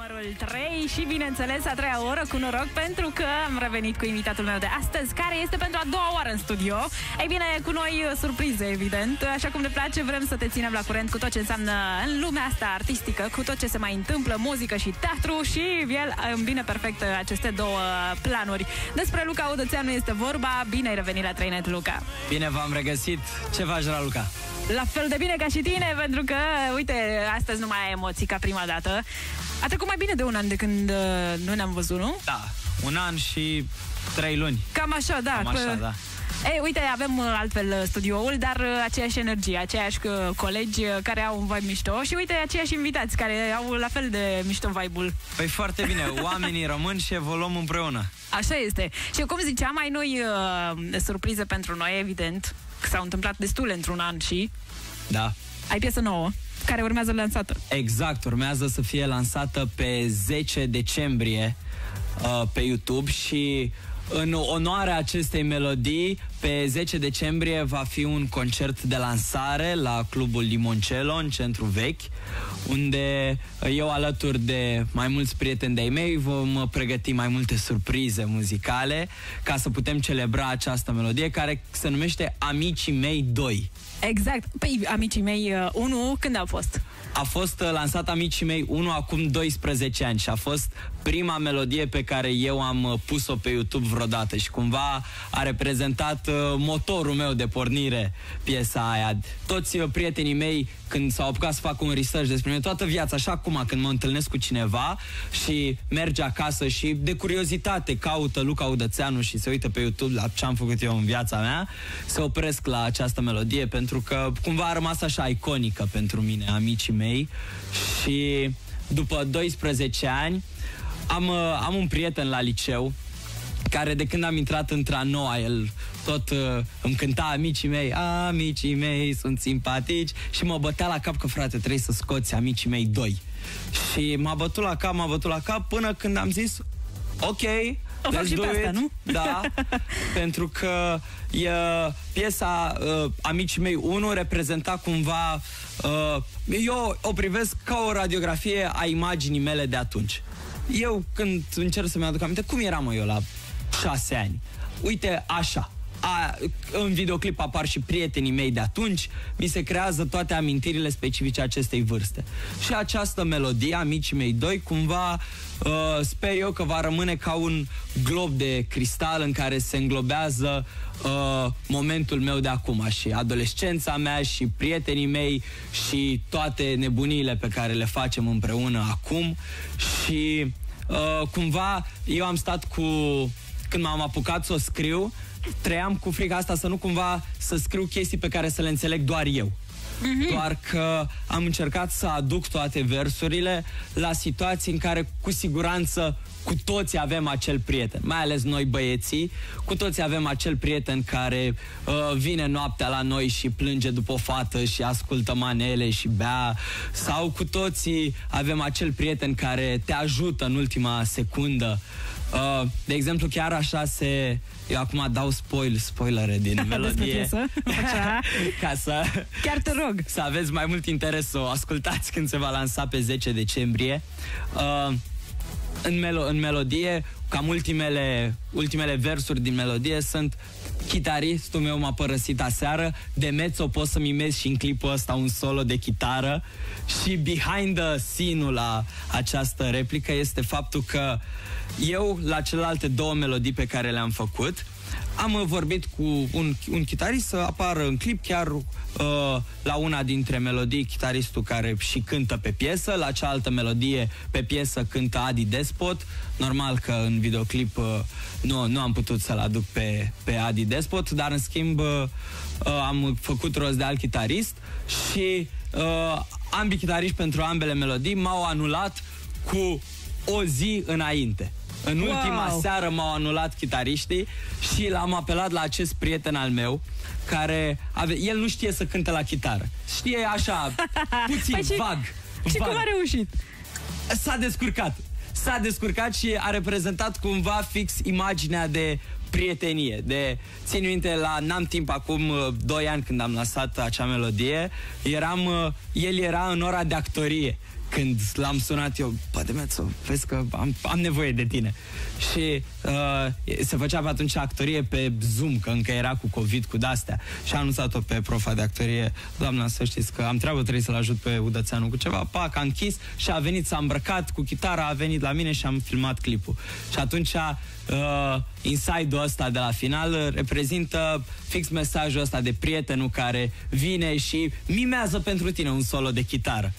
Numărul 3 și, bineînțeles, a treia oră cu noroc pentru că am revenit cu invitatul meu de astăzi, care este pentru a doua oară în studio. Ei bine, cu noi surprize, evident. Așa cum ne place, vrem să te ținem la curent cu tot ce înseamnă în lumea asta artistică, cu tot ce se mai întâmplă, muzică și teatru și el îmbine perfect aceste două planuri. Despre Luca Udățeanu este vorba. Bine ai revenit la Trainet, Luca! Bine v-am regăsit! Ce faci, Luca? La fel de bine ca și tine, pentru că, uite, astăzi nu mai ai emoții ca prima dată. A trecut mai bine de un an de când uh, nu ne-am văzut, nu? Da, un an și trei luni. Cam așa, da. Cam așa, da. Ei, uite, avem uh, altfel uh, studioul, dar uh, aceeași energie, aceiași colegi care au un vibe mișto și uite, aceiași invitați care au la fel de mișto vibe-ul. Păi foarte bine, oamenii rămân și evoluăm împreună. Așa este. Și cum ziceam, ai noi uh, surprize pentru noi, evident, că s-au întâmplat destule într-un an și... Da. Ai piesă nouă care urmează lansată. Exact, urmează să fie lansată pe 10 decembrie uh, pe YouTube și în onoarea acestei melodii, pe 10 decembrie va fi un concert de lansare la Clubul Limoncello, în centru vechi, unde eu alături de mai mulți prieteni de-ai mei vom pregăti mai multe surprize muzicale ca să putem celebra această melodie care se numește Amicii mei 2. Exact. Păi, amicii mei, uh, unu, când au fost? A fost uh, lansat Amicii mei 1 acum 12 ani și a fost prima melodie pe care eu am uh, pus-o pe YouTube vreodată și cumva a reprezentat uh, motorul meu de pornire piesa aia. Toți uh, prietenii mei când s-au apucat să facă un research despre mine toată viața, așa acum când mă întâlnesc cu cineva și merge acasă și de curiozitate caută Luca Udățeanu și se uită pe YouTube la ce am făcut eu în viața mea, se opresc la această melodie pentru că cumva a rămas așa iconică pentru mine, amicii mei și după 12 ani am, uh, am un prieten la liceu care de când am intrat în Tranoa, el tot uh, îmi cânta amicii mei, amicii mei sunt simpatici și mă bătea la cap că frate trebuie să scoți amicii mei doi. Și m-a bătut la cap, m-a bătut la cap până când am zis ok, o fac și pe asta, nu? Da, pentru că e, piesa uh, Amicii mei 1 reprezenta cumva uh, eu o privesc ca o radiografie a imaginii mele de atunci. Eu când încerc să-mi aduc aminte, cum eram eu la șase ani? Uite, așa. A, în videoclip apar și prietenii mei de atunci, mi se creează toate amintirile specifice acestei vârste. Și această melodie, Amicii mei doi, cumva uh, sper eu că va rămâne ca un glob de cristal în care se înglobează uh, momentul meu de acum și adolescența mea și prietenii mei și toate nebuniile pe care le facem împreună acum și uh, cumva eu am stat cu când m-am apucat să o scriu trăiam cu frica asta să nu cumva să scriu chestii pe care să le înțeleg doar eu. Mm-hmm. Doar că am încercat să aduc toate versurile la situații în care cu siguranță cu toți avem acel prieten, mai ales noi băieții, cu toți avem acel prieten care uh, vine noaptea la noi și plânge după o fată și ascultă manele și bea, sau cu toții avem acel prieten care te ajută în ultima secundă. Uh, de exemplu, chiar așa se... Eu acum dau spoil, spoilere din melodie. ca să... Chiar te rog. Să aveți mai mult interes să o ascultați când se va lansa pe 10 decembrie. Uh, în, melo- în melodie, cam ultimele, ultimele versuri din melodie sunt Chitaristul meu m-a părăsit aseară. De mezzo pot să mimez și în clipul ăsta un solo de chitară. Și behind the scene-ul la această replică Este faptul că eu, la celelalte două melodii pe care le-am făcut am vorbit cu un, un chitarist să apară în clip chiar uh, la una dintre melodii chitaristul care și cântă pe piesă, la cealaltă melodie pe piesă cântă Adi Despot. Normal că în videoclip uh, nu, nu am putut să-l aduc pe, pe Adi Despot, dar în schimb uh, uh, am făcut rost de alt chitarist și uh, ambii chitariști pentru ambele melodii m-au anulat cu o zi înainte. În wow. ultima seară m-au anulat chitariștii și l-am apelat la acest prieten al meu care ave- el nu știe să cânte la chitară. Știe așa, puțin, păi și, vag. Și vag. cum a reușit? S-a descurcat. S-a descurcat și a reprezentat cumva fix imaginea de prietenie, de țin minte la N-am timp acum 2 uh, ani când am lăsat acea melodie, eram, uh, el era în ora de actorie când l-am sunat eu, bă, Demețu, vezi că am, am nevoie de tine. Și uh, se făcea pe atunci actorie pe Zoom, că încă era cu COVID, cu dastea. Și a anunțat-o pe profa de actorie, doamna, să știți că am treabă, trebuie să-l ajut pe Udățeanu cu ceva. Pac, a închis și a venit, s-a îmbrăcat cu chitara, a venit la mine și am filmat clipul. Și atunci uh, inside-ul ăsta de la final reprezintă fix mesajul ăsta de prietenul care vine și mimează pentru tine un solo de chitară.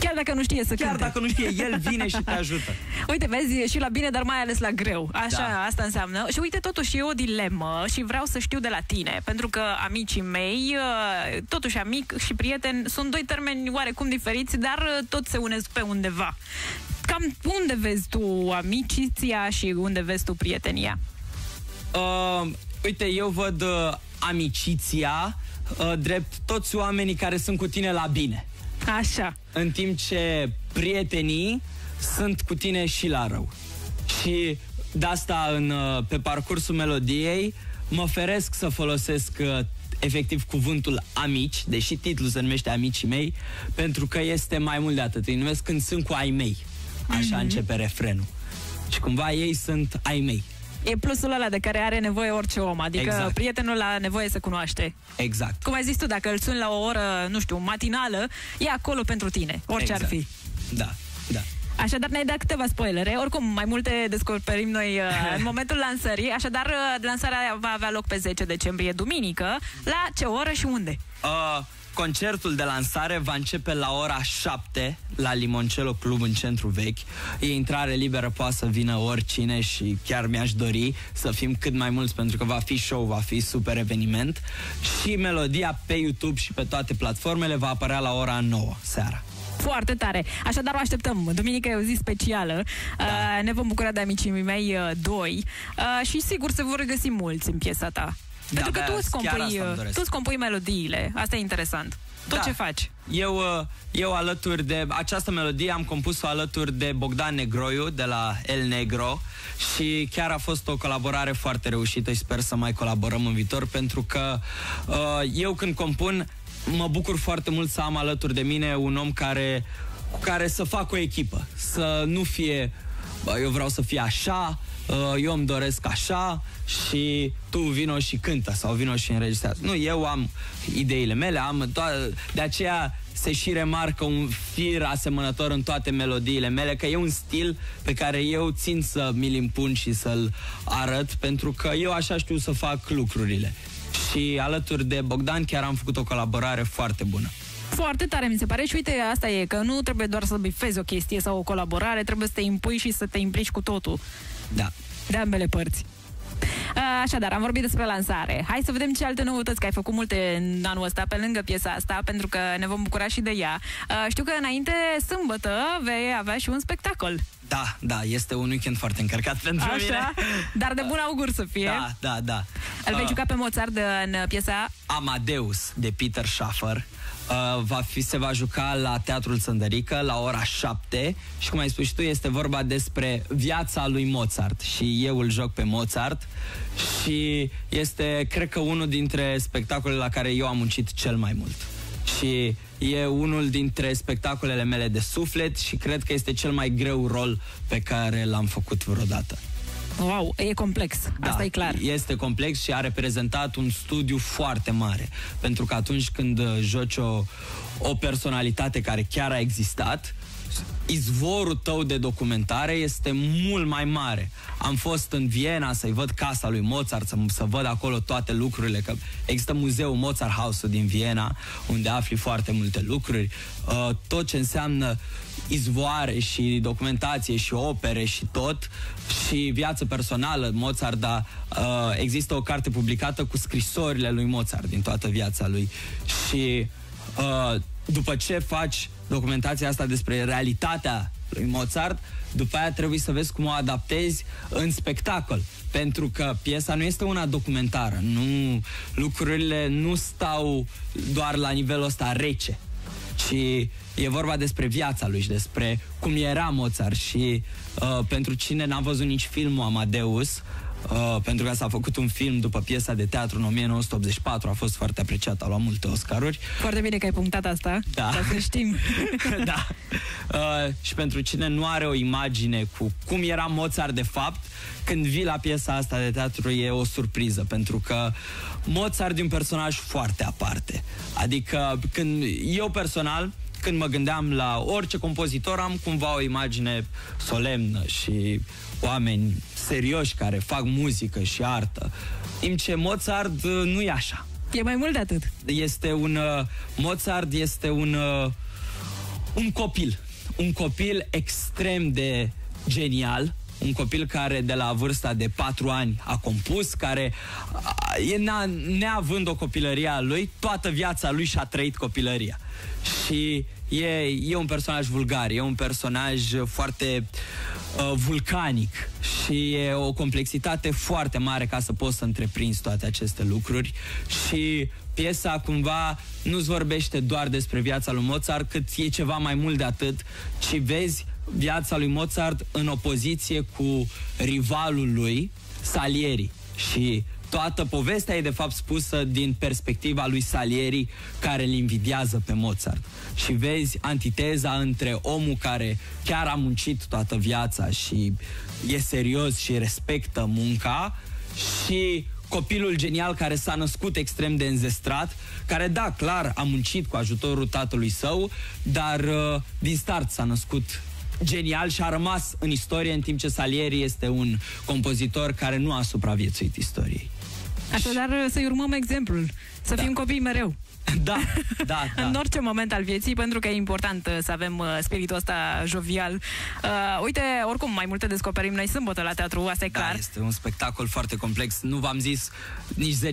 Chiar dacă nu știe să Chiar cânte. dacă nu știe, el vine și te ajută. Uite, vezi, și la bine, dar mai ales la greu. Așa, Da. asta înseamnă. Și uite, totuși e o dilemă și vreau să știu de la tine, pentru că amicii mei, uh, totuși amic și prieten, sunt doi termeni oarecum diferiți, dar uh, tot se unesc pe undeva. Cam unde vezi tu amiciția și unde vezi tu prietenia? Uh, uite, eu văd uh, amiciția uh, drept toți oamenii care sunt cu tine la bine. Așa. În timp ce prietenii sunt cu tine și la rău. Și de asta în, uh, pe parcursul melodiei mă feresc să folosesc uh, efectiv cuvântul amici, deși titlul se numește Amicii mei, pentru că este mai mult de atât. Îi numesc când sunt cu ai mei. Așa mm-hmm. începe refrenul. Și cumva ei sunt ai mei. E plusul ăla de care are nevoie orice om, adică Exact. prietenul a nevoie să cunoaște. Exact. Cum ai zis tu, dacă îl suni la o oră, nu știu, matinală, e acolo pentru tine, orice exact. ar fi. Da, da. Așadar, ne-ai dat câteva spoilere. Oricum, mai multe descoperim noi uh, în momentul lansării. Așadar, uh, lansarea va avea loc pe 10 decembrie, duminică. La ce oră și unde? Uh, concertul de lansare va începe la ora 7 la Limoncello Club în centru vechi. E intrare liberă, poate să vină oricine și chiar mi-aș dori să fim cât mai mulți pentru că va fi show, va fi super eveniment. Și melodia pe YouTube și pe toate platformele va apărea la ora 9 seara. Foarte tare. Așadar, o așteptăm. Duminică e o zi specială. Da. Uh, ne vom bucura de amicii mei uh, doi. Uh, și sigur se vor regăsi mulți în piesa ta. Da, Pentru că da, tu îți chiar compui, asta îmi uh, doresc. tu îți compui melodiile. Asta e interesant. Tot Da. ce faci. Eu, uh, eu alături de această melodie am compus-o alături de Bogdan Negroiu de la El Negro și chiar a fost o colaborare foarte reușită și sper să mai colaborăm în viitor pentru că uh, eu când compun mă bucur foarte mult să am alături de mine un om care cu care să fac o echipă, să nu fie bă, eu vreau să fie așa, uh, eu îmi doresc așa și tu vino și cântă sau vino și înregistrează. Nu, eu am ideile mele, am to- de aceea se și remarcă un fir asemănător în toate melodiile mele, că e un stil pe care eu țin să mi-l impun și să-l arăt, pentru că eu așa știu să fac lucrurile. Și alături de Bogdan chiar am făcut o colaborare foarte bună. Foarte tare, mi se pare. Și uite, asta e, că nu trebuie doar să bifezi o chestie sau o colaborare, trebuie să te impui și să te implici cu totul. Da. De ambele părți. A, Așadar, am vorbit despre lansare. Hai să vedem ce alte noutăți, că ai făcut multe în anul ăsta pe lângă piesa asta, pentru că ne vom bucura și de ea. A, Știu că înainte, sâmbătă, vei avea și un spectacol. Da, da, este un weekend foarte încărcat pentru mine. Așa? Dar de bun augur să fie. Da, da, da. Îl vei Uh, juca pe Mozart în piesa Amadeus de Peter Schaffer uh, va fi, se va juca la Teatrul Țăndărică la ora 7 și cum ai spus și tu este vorba despre viața lui Mozart și eu îl joc pe Mozart și este cred că unul dintre spectacolele la care eu am muncit cel mai mult și e unul dintre spectacolele mele de suflet și cred că este cel mai greu rol pe care l-am făcut vreodată. Wow, e complex. Asta e clar. Este complex și a reprezentat un studiu foarte mare. Pentru că atunci când uh, joci o, o personalitate care chiar a existat, izvorul tău de documentare este mult mai mare. Am fost în Viena să-i văd casa lui Mozart, să, să văd acolo toate lucrurile, că există muzeul Mozart House din Viena, unde afli foarte multe lucruri. Uh, tot ce înseamnă izvoare și documentație și opere și tot și viață personală Mozart, dar uh, există o carte publicată cu scrisorile lui Mozart din toată viața lui și uh, după ce faci documentația asta despre realitatea lui Mozart, după aia trebuie să vezi cum o adaptezi în spectacol. Pentru că piesa nu este una documentară. Nu, lucrurile nu stau doar la nivelul ăsta rece ci e vorba despre viața lui și despre cum era Mozart și uh, pentru cine n-a văzut nici filmul Amadeus, Uh, pentru că s-a făcut un film după piesa de teatru în 1984, a fost foarte apreciat, a luat multe Oscaruri. Foarte bine că ai punctat asta, da. ca să știm. da. Uh, și pentru cine nu are o imagine cu cum era Mozart de fapt, când vii la piesa asta de teatru e o surpriză, pentru că Mozart e un personaj foarte aparte. Adică când eu personal, când mă gândeam la orice compozitor, am cumva o imagine solemnă și oameni serioși care fac muzică și artă. Timp ce Mozart uh, nu e așa. E mai mult de atât. Este un... Uh, Mozart este un... Uh, un copil. Un copil extrem de genial, un copil care de la vârsta de 4 ani a compus, care e neavând o copilărie a lui, toată viața lui și-a trăit copilăria. Și e, e un personaj vulgar, e un personaj foarte uh, vulcanic și e o complexitate foarte mare ca să poți să întreprinzi toate aceste lucruri și piesa cumva nu-ți vorbește doar despre viața lui Mozart, cât e ceva mai mult de atât, ci vezi viața lui Mozart în opoziție cu rivalul lui, Salieri. Și toată povestea e de fapt spusă din perspectiva lui Salieri care îl invidiază pe Mozart. Și vezi antiteza între omul care chiar a muncit toată viața și e serios și respectă munca și copilul genial care s-a născut extrem de înzestrat, care, da, clar, a muncit cu ajutorul tatălui său, dar uh, din start s-a născut genial și a rămas în istorie, în timp ce Salieri este un compozitor care nu a supraviețuit istoriei. Așadar, să-i urmăm exemplul, să da. fim copii mereu. Da, da, da. în orice moment al vieții, pentru că e important uh, să avem uh, spiritul ăsta jovial. Uh, uite, oricum, mai multe descoperim noi sâmbătă la teatru, asta e da, clar. este un spectacol foarte complex. Nu v-am zis nici 10% din,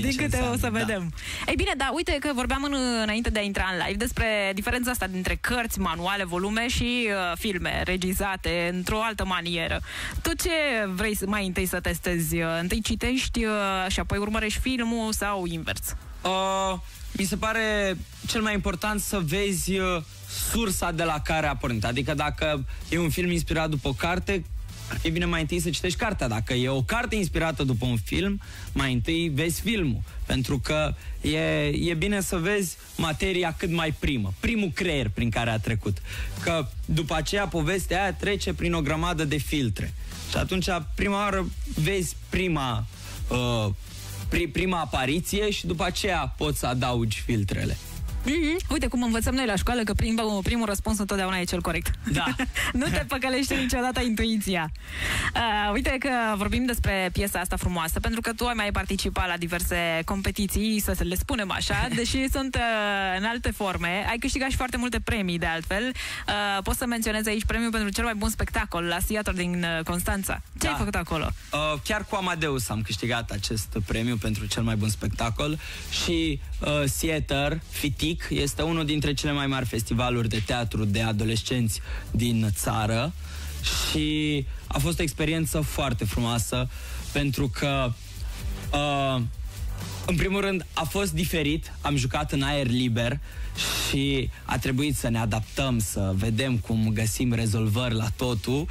din câte înseamnă. o să da. vedem. Ei bine, da, uite că vorbeam în, înainte de a intra în live despre diferența asta dintre cărți, manuale, volume și uh, filme regizate într-o altă manieră. Tu ce vrei să, mai întâi să testezi? Întâi citești uh, și apoi urmărești filmul sau invers? Uh, mi se pare cel mai important să vezi uh, sursa de la care a pornit. Adică dacă e un film inspirat după o carte, e bine mai întâi să citești cartea. Dacă e o carte inspirată după un film, mai întâi vezi filmul. Pentru că e, e bine să vezi materia cât mai primă. Primul creier prin care a trecut. Că după aceea povestea aia trece prin o grămadă de filtre. Și atunci prima oară vezi prima uh, prima apariție și după aceea poți să adaugi filtrele. Mm-hmm. Uite cum învățăm noi la școală că primul, primul răspuns întotdeauna e cel corect. Da. nu te păcălește niciodată intuiția. Uh, uite că vorbim despre piesa asta frumoasă, pentru că tu ai mai participat la diverse competiții, să le spunem așa, deși sunt uh, în alte forme. Ai câștigat și foarte multe premii, de altfel. Uh, poți să menționezi aici premiul pentru cel mai bun spectacol la Theater din uh, Constanța. Ce da. ai făcut acolo? Uh, chiar cu Amadeus am câștigat acest premiu pentru cel mai bun spectacol și uh, Theater, Fitic, Mic este unul dintre cele mai mari festivaluri de teatru de adolescenți din țară și a fost o experiență foarte frumoasă pentru că uh, în primul rând a fost diferit, am jucat în aer liber și a trebuit să ne adaptăm, să vedem cum găsim rezolvări la totul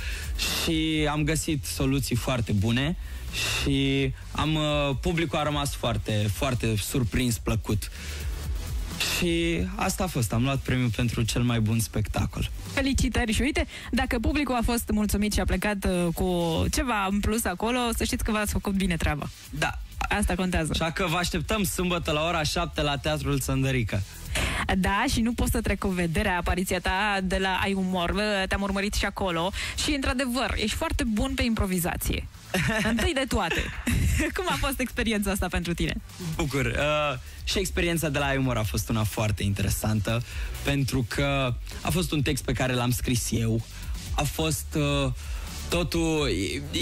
și am găsit soluții foarte bune și am uh, publicul a rămas foarte, foarte surprins, plăcut. Și asta a fost. Am luat premiul pentru cel mai bun spectacol. Felicitări și uite, dacă publicul a fost mulțumit și a plecat uh, cu ceva în plus acolo, să știți că v-ați făcut bine treaba. Da. Asta contează. Așa că vă așteptăm sâmbătă la ora 7 la Teatrul Sândărică. Da, și nu poți să trec cu vederea apariția ta de la Ai Umor. Te-am urmărit și acolo și, într-adevăr, ești foarte bun pe improvizație. Întâi de toate. Cum a fost experiența asta pentru tine? Bucur. Uh, și experiența de la Ai Umor a fost una foarte interesantă, pentru că a fost un text pe care l-am scris eu. A fost... Uh, totul...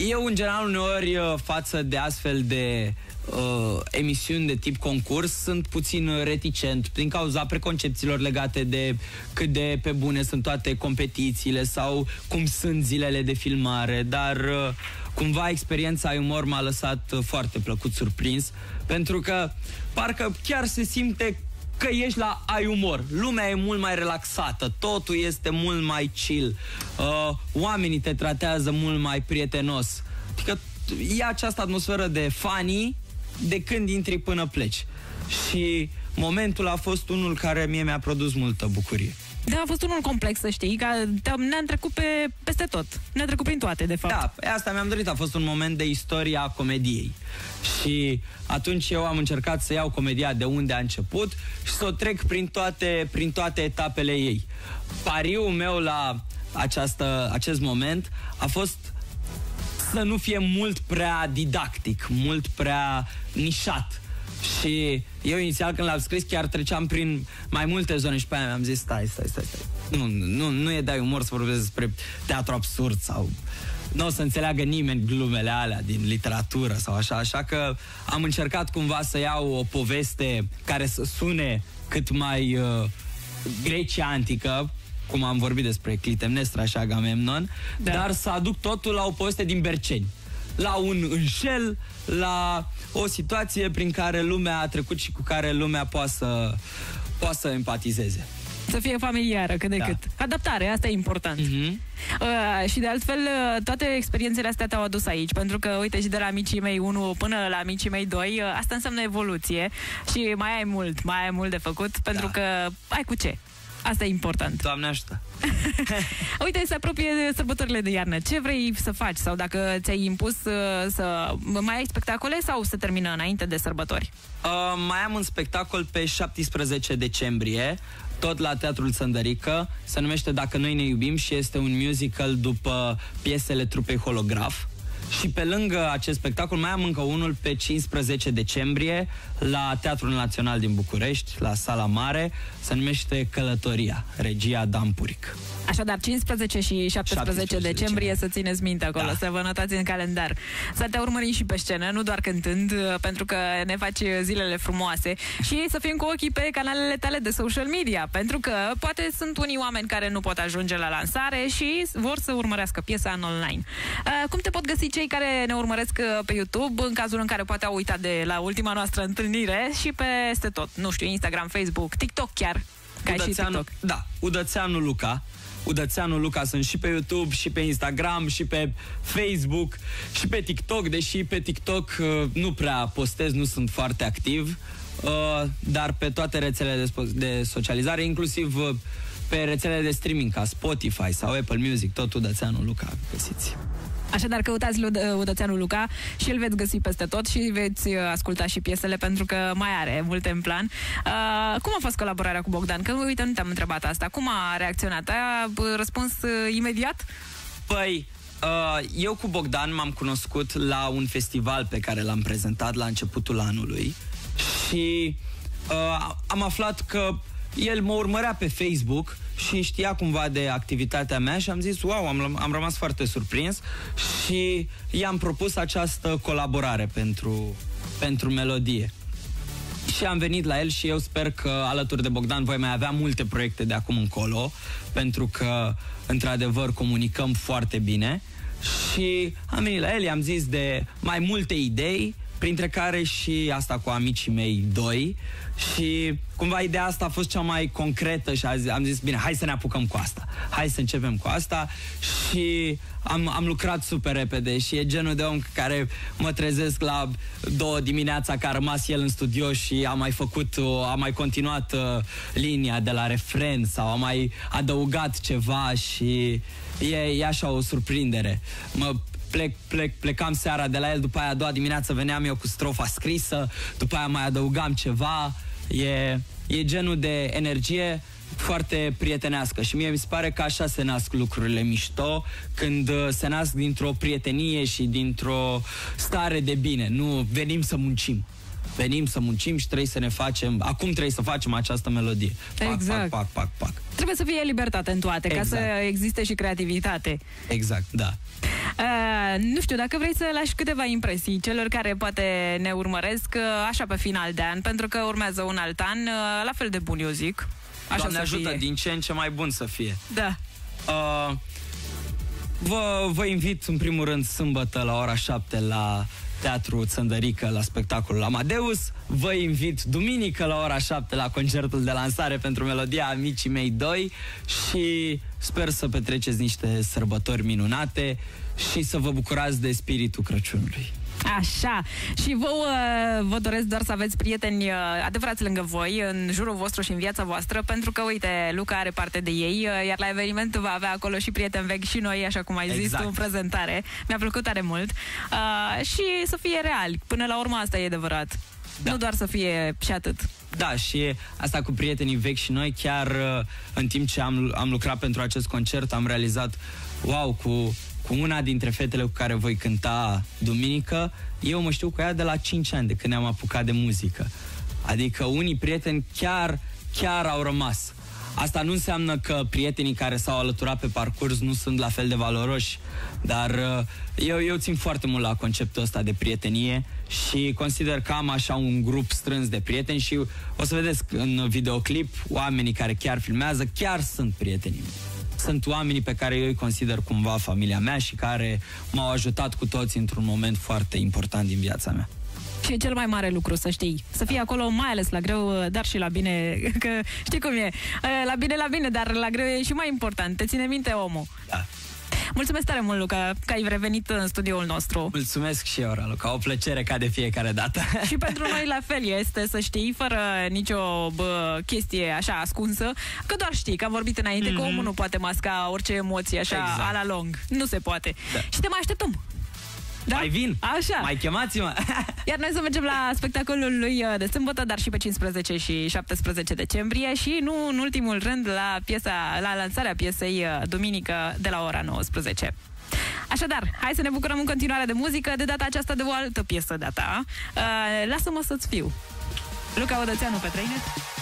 Eu, în general, uneori, uh, față de astfel de uh, emisiuni de tip concurs sunt puțin reticent din cauza preconcepțiilor legate de cât de pe bune sunt toate competițiile sau cum sunt zilele de filmare, dar uh, cumva experiența umor m-a lăsat uh, foarte plăcut surprins pentru că parcă chiar se simte că ești la ai umor. Lumea e mult mai relaxată, totul este mult mai chill, uh, oamenii te tratează mult mai prietenos. Adică e această atmosferă de funny de când intri până pleci. Și momentul a fost unul care mie mi-a produs multă bucurie. Da, a fost unul complex, să știi, că ne-a trecut pe, peste tot. Ne-a trecut prin toate, de fapt. Da, pe asta mi-am dorit. A fost un moment de istoria comediei. Și atunci eu am încercat să iau comedia de unde a început și să o trec prin toate, prin toate etapele ei. Pariul meu la această, acest moment a fost să nu fie mult prea didactic, mult prea nișat. Și eu inițial când l-am scris chiar treceam prin mai multe zone și pe aia mi-am zis stai, stai, stai, stai. Nu, nu, nu e dai umor să vorbesc despre teatru absurd sau nu o să înțeleagă nimeni glumele alea din literatură sau așa, așa că am încercat cumva să iau o poveste care să sune cât mai uh, Grecia antică, cum am vorbit despre Clitemnestra și Agamemnon, da. dar să aduc totul la o poveste din Berceni. La un înșel, la o situație prin care lumea a trecut și cu care lumea poate să, poate să empatizeze. Să fie familiară, cât de da. cât. Adaptare, asta e important. Uh-huh. Uh, și de altfel, uh, toate experiențele astea te-au adus aici, pentru că, uite, și de la micii mei 1 până la micii mei 2, uh, asta înseamnă evoluție și mai ai mult, mai ai mult de făcut, pentru da. că ai cu ce. Asta e important. Doamne ajută! Uite, se apropie sărbătorile de iarnă. Ce vrei să faci? Sau dacă ți-ai impus să, să mai ai spectacole sau să termină înainte de sărbători? Uh, mai am un spectacol pe 17 decembrie tot la Teatrul Sândărică, se numește Dacă noi ne iubim și este un musical după piesele trupei Holograf. Și pe lângă acest spectacol mai am încă unul pe 15 decembrie la Teatrul Național din București, la Sala Mare, se numește Călătoria, regia Dampuric. Așadar, 15 și 17, 17 decembrie să țineți minte acolo, da. să vă notați în calendar. Să te urmărim și pe scenă, nu doar cântând, pentru că ne faci zilele frumoase și să fim cu ochii pe canalele tale de social media, pentru că poate sunt unii oameni care nu pot ajunge la lansare și vor să urmărească piesa în online. Uh, cum te pot găsi cei care ne urmăresc uh, pe YouTube, în cazul în care poate au uitat de la ultima noastră întâlnire și peste tot, nu știu, Instagram, Facebook, TikTok chiar, ca Udățeanu, și TikTok. Da, Udățeanu Luca, Udățeanu Luca sunt și pe YouTube, și pe Instagram, și pe Facebook, și pe TikTok, deși pe TikTok uh, nu prea postez, nu sunt foarte activ, uh, dar pe toate rețelele de, de socializare, inclusiv uh, pe rețelele de streaming ca Spotify sau Apple Music, tot Udățeanu Luca găsiți. Așadar, căutați Udățeanu Luca și îl veți găsi peste tot și veți uh, asculta și piesele pentru că mai are multe în plan. Uh, cum a fost colaborarea cu Bogdan? Că, uite, nu te-am întrebat asta. Cum a reacționat? A răspuns uh, imediat? Păi, uh, eu cu Bogdan m-am cunoscut la un festival pe care l-am prezentat la începutul anului și uh, am aflat că el mă urmărea pe Facebook și știa cumva de activitatea mea și am zis, wow, am, am rămas foarte surprins și i-am propus această colaborare pentru, pentru melodie. Și am venit la el și eu sper că alături de Bogdan voi mai avea multe proiecte de acum încolo, pentru că, într-adevăr, comunicăm foarte bine. Și am venit la el, i-am zis de mai multe idei, printre care și asta cu amicii mei doi și cumva ideea asta a fost cea mai concretă și am zis, bine, hai să ne apucăm cu asta, hai să începem cu asta și am, am lucrat super repede și e genul de om care mă trezesc la două dimineața că a rămas el în studio și a mai făcut, a mai continuat uh, linia de la refren sau a mai adăugat ceva și e, e așa o surprindere. Mă plec, plec, plecam seara de la el, după aia a doua dimineață veneam eu cu strofa scrisă, după aia mai adăugam ceva. E, e genul de energie foarte prietenească și mie mi se pare că așa se nasc lucrurile mișto când uh, se nasc dintr-o prietenie și dintr-o stare de bine, nu venim să muncim venim să muncim și trebuie să ne facem, acum trebuie să facem această melodie. Pac, exact. pac, pac, pac, pac. Trebuie să fie libertate în toate, exact. ca să exact. existe și creativitate. Exact, da. Uh, nu știu, dacă vrei să lași câteva impresii celor care poate ne urmăresc uh, așa pe final de an, pentru că urmează un alt an, uh, la fel de bun, eu zic. Așa Doamne ajută, fie. din ce în ce mai bun să fie. Da. Uh, Vă, vă invit în primul rând sâmbătă la ora 7 la Teatru Țăndărică la spectacolul Amadeus. Vă invit duminică la ora 7 la concertul de lansare pentru melodia Amicii mei 2 și sper să petreceți niște sărbători minunate și să vă bucurați de spiritul Crăciunului. Așa. Și vă, uh, vă doresc doar să aveți prieteni uh, adevărați lângă voi, în jurul vostru și în viața voastră, pentru că, uite, Luca are parte de ei, uh, iar la eveniment va avea acolo și prieteni vechi și noi, așa cum ai exact. zis tu în prezentare. Mi-a plăcut tare mult. Uh, și să fie reali. Până la urmă asta e adevărat. Da. Nu doar să fie și atât. Da, și asta cu prietenii vechi și noi, chiar în timp ce am, am lucrat pentru acest concert, am realizat, wow, cu cu una dintre fetele cu care voi cânta duminică, eu mă știu cu ea de la 5 ani, de când ne-am apucat de muzică. Adică unii prieteni chiar, chiar au rămas. Asta nu înseamnă că prietenii care s-au alăturat pe parcurs nu sunt la fel de valoroși, dar uh, eu, eu țin foarte mult la conceptul ăsta de prietenie și consider că am așa un grup strâns de prieteni și o să vedeți în videoclip oamenii care chiar filmează, chiar sunt prietenii mei sunt oamenii pe care eu îi consider cumva familia mea și care m-au ajutat cu toți într-un moment foarte important din viața mea. Și e cel mai mare lucru, să știi. Să fii acolo, mai ales la greu, dar și la bine, că știi cum e. La bine, la bine, dar la greu e și mai important. Te ține minte omul. Da. Mulțumesc tare mult, Luca, că ai revenit în studioul nostru. Mulțumesc și eu, Raluca. O plăcere ca de fiecare dată. și pentru noi la fel este, să știi, fără nicio bă, chestie așa ascunsă, că doar știi, că am vorbit înainte, mm-hmm. că mhm. omul nu poate masca orice emoție așa exact. a la lung. Nu se poate. Da. Și te mai așteptăm. Da? Mai vin. Așa. Mai chemați-mă. Iar noi să mergem la spectacolul lui uh, de sâmbătă, dar și pe 15 și 17 decembrie și nu în ultimul rând la piesa, la lansarea piesei uh, duminică de la ora 19. Așadar, hai să ne bucurăm în continuare de muzică, de data aceasta de o altă piesă de-a ta. Uh, Lasă-mă să-ți fiu. Luca Odățeanu pe trainet.